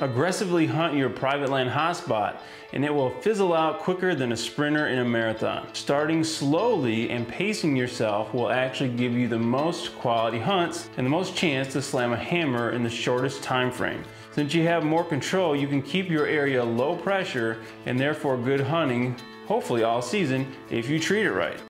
Aggressively hunt your private land hotspot and it will fizzle out quicker than a sprinter in a marathon. Starting slowly and pacing yourself will actually give you the most quality hunts and the most chance to slam a hammer in the shortest time frame. Since you have more control, you can keep your area low pressure and therefore good hunting, hopefully all season, if you treat it right.